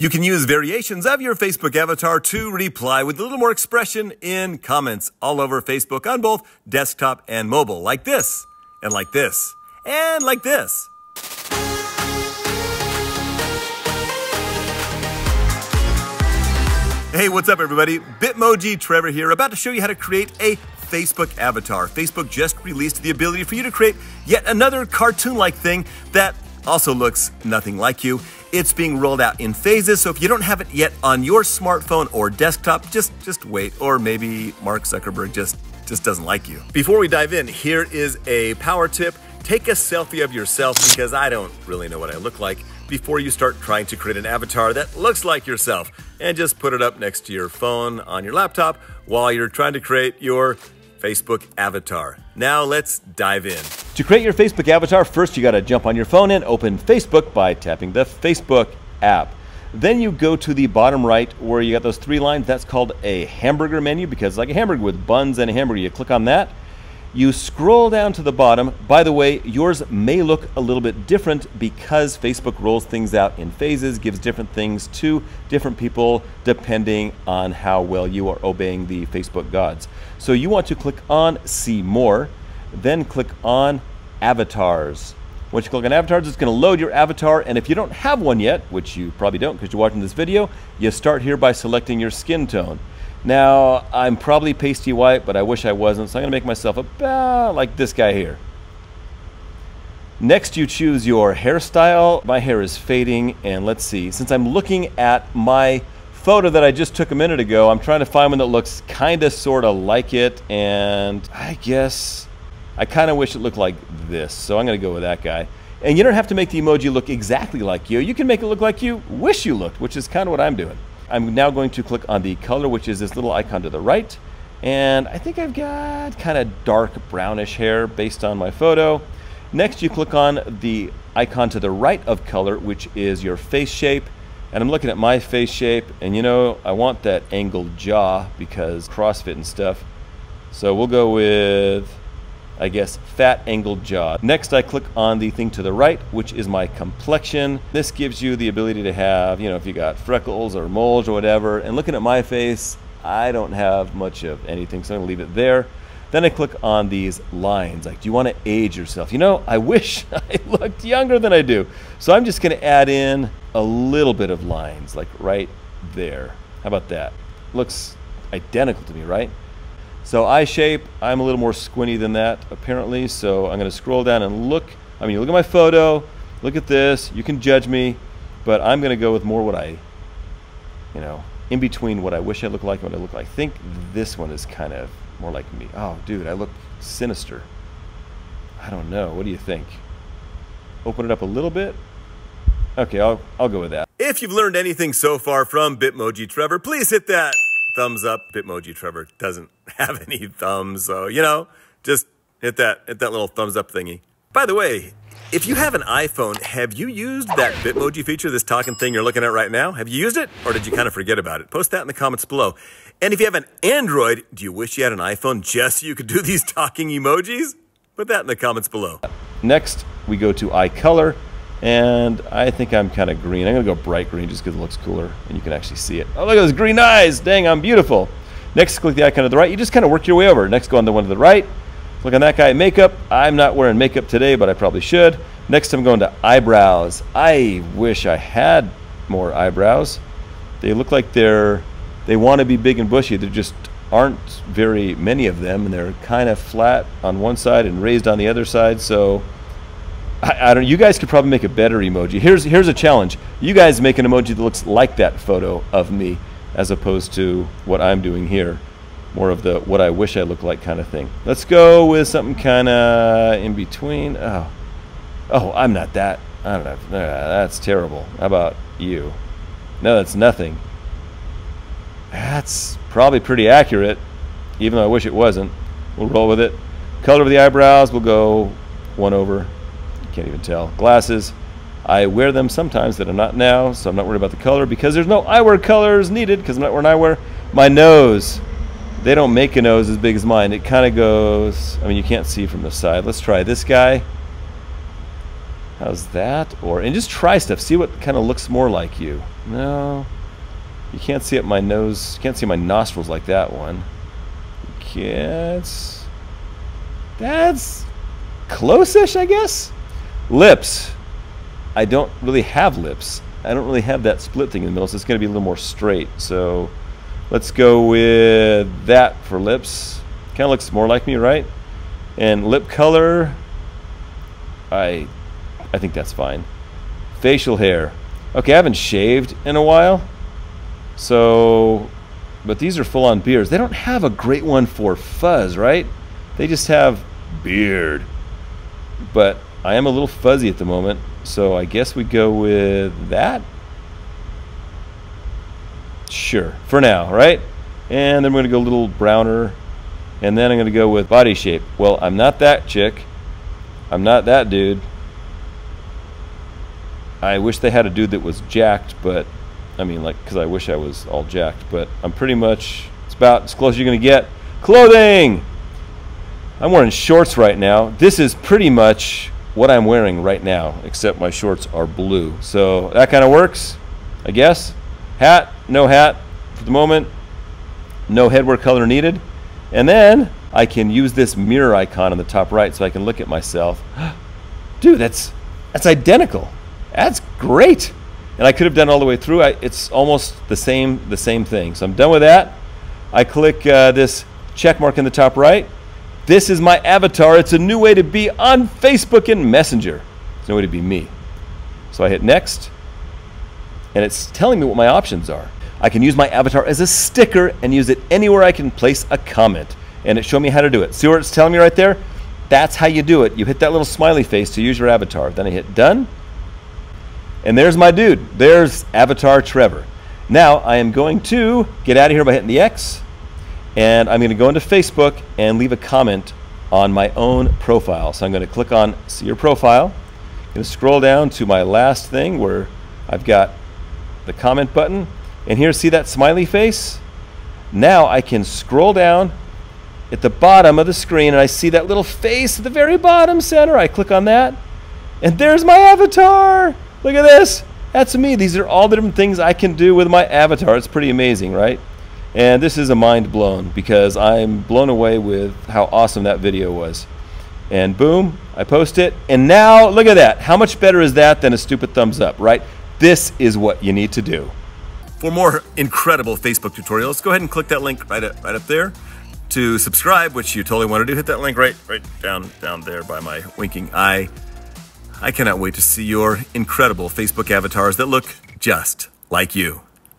You can use variations of your Facebook avatar to reply with a little more expression in comments all over Facebook on both desktop and mobile, like this, and like this, and like this. Hey, what's up, everybody? Bitmoji Trevor here, about to show you how to create a Facebook avatar. Facebook just released the ability for you to create yet another cartoon like thing that also looks nothing like you. It's being rolled out in phases, so if you don't have it yet on your smartphone or desktop, just just wait, or maybe Mark Zuckerberg just just doesn't like you. Before we dive in, here is a power tip. Take a selfie of yourself because I don't really know what I look like before you start trying to create an avatar that looks like yourself and just put it up next to your phone on your laptop while you're trying to create your Facebook avatar. Now let's dive in. To create your Facebook avatar, first you gotta jump on your phone and open Facebook by tapping the Facebook app. Then you go to the bottom right where you got those three lines. That's called a hamburger menu because it's like a hamburger with buns and a hamburger. You click on that you scroll down to the bottom. By the way, yours may look a little bit different because Facebook rolls things out in phases, gives different things to different people depending on how well you are obeying the Facebook gods. So you want to click on See More, then click on Avatars. Once you click on avatars, it's going to load your avatar. And if you don't have one yet, which you probably don't because you're watching this video, you start here by selecting your skin tone. Now, I'm probably pasty white, but I wish I wasn't, so I'm going to make myself about like this guy here. Next, you choose your hairstyle. My hair is fading, and let's see. Since I'm looking at my photo that I just took a minute ago, I'm trying to find one that looks kind of sort of like it, and I guess I kind of wish it looked like this, so I'm going to go with that guy. And you don't have to make the emoji look exactly like you. You can make it look like you wish you looked, which is kind of what I'm doing. I'm now going to click on the color, which is this little icon to the right. And I think I've got kind of dark brownish hair based on my photo. Next, you click on the icon to the right of color, which is your face shape. And I'm looking at my face shape, and you know, I want that angled jaw because CrossFit and stuff. So we'll go with I guess, fat angled jaw. Next, I click on the thing to the right, which is my complexion. This gives you the ability to have, you know, if you got freckles or moles or whatever. And looking at my face, I don't have much of anything, so I'm gonna leave it there. Then I click on these lines, like, do you wanna age yourself? You know, I wish I looked younger than I do. So I'm just gonna add in a little bit of lines, like right there. How about that? Looks identical to me, right? So eye shape, I'm a little more squinty than that apparently. So I'm going to scroll down and look. I mean, look at my photo, look at this. You can judge me, but I'm going to go with more what I, you know, in between what I wish I looked like and what I look like. I think this one is kind of more like me. Oh, dude, I look sinister. I don't know. What do you think? Open it up a little bit. Okay, I'll, I'll go with that. If you've learned anything so far from Bitmoji Trevor, please hit that thumbs up. Bitmoji Trevor doesn't have any thumbs, so you know, just hit that hit that little thumbs up thingy. By the way, if you have an iPhone, have you used that Bitmoji feature, this talking thing you're looking at right now? Have you used it, or did you kind of forget about it? Post that in the comments below. And if you have an Android, do you wish you had an iPhone just so you could do these talking emojis? Put that in the comments below. Next, we go to eye color. And I think I'm kind of green. I'm going to go bright green just because it looks cooler and you can actually see it. Oh, look at those green eyes. Dang, I'm beautiful. Next, click the icon to the right. You just kind of work your way over. Next, go on the one to the right. Click on that guy, makeup. I'm not wearing makeup today, but I probably should. Next, I'm going to eyebrows. I wish I had more eyebrows. They look like they're, they want to be big and bushy. There just aren't very many of them, and they're kind of flat on one side and raised on the other side. So I, I, don't. You guys could probably make a better emoji. Here's here's a challenge. You guys make an emoji that looks like that photo of me, as opposed to what I'm doing here. More of the what I wish I looked like kind of thing. Let's go with something kind of in between. Oh, oh, I'm not that. I don't know. That's terrible. How about you? No, that's nothing. That's probably pretty accurate, even though I wish it wasn't. We'll roll with it. Color of the eyebrows, we'll go one over can't even tell. Glasses. I wear them sometimes that I'm not now, so I'm not worried about the color because there's no eyewear colors needed because I'm not wearing eyewear. My nose. They don't make a nose as big as mine. It kind of goes, I mean, you can't see from the side. Let's try this guy. How's that? Or and just try stuff. See what kind of looks more like you. No, you can't see it. My nose. You can't see my nostrils like that one. You can't. That's close-ish, I guess. Lips. I don't really have lips. I don't really have that split thing in the middle, so it's going to be a little more straight. So let's go with that for lips. Kind of looks more like me, right? And lip color, I, I think that's fine. Facial hair. Okay, I haven't shaved in a while. So, but these are full-on beards. They don't have a great one for fuzz, right? They just have beard. But I am a little fuzzy at the moment. So I guess we go with that. Sure, for now, right? And then we're gonna go a little browner. And then I'm gonna go with body shape. Well, I'm not that chick. I'm not that dude. I wish they had a dude that was jacked, but I mean, like, because I wish I was all jacked, but I'm pretty much, it's about as close as you're going to get. Clothing! I'm wearing shorts right now. This is pretty much what I'm wearing right now, except my shorts are blue. So that kind of works, I guess. Hat, no hat for the moment. No headwear color needed. And then I can use this mirror icon on the top right so I can look at myself. Dude, that's that's identical. That's great. And I could have done all the way through. I, it's almost the same the same thing. So I'm done with that. I click uh, this check mark in the top right. This is my avatar. It's a new way to be on Facebook and Messenger. It's no way to be me. So I hit next, and it's telling me what my options are. I can use my avatar as a sticker and use it anywhere I can place a comment. And it showed me how to do it. See what it's telling me right there? That's how you do it. You hit that little smiley face to use your avatar. Then I hit done. And there's my dude. There's Avatar Trevor. Now I am going to get out of here by hitting the X. And I'm going to go into Facebook and leave a comment on my own profile. So I'm going to click on see your profile. I'm going to scroll down to my last thing where I've got the comment button. And here, see that smiley face? Now I can scroll down at the bottom of the screen and I see that little face at the very bottom center. I click on that. And there's my avatar. Look at this. That's me. These are all the different things I can do with my avatar. It's pretty amazing, right? And this is a mind blown because I'm blown away with how awesome that video was. And boom, I post it. And now, look at that. How much better is that than a stupid thumbs up, right? This is what you need to do. For more incredible Facebook tutorials, go ahead and click that link right up, right up there. To subscribe, which you totally want to do, hit that link right right down down there by my winking eye. I cannot wait to see your incredible Facebook avatars that look just like you.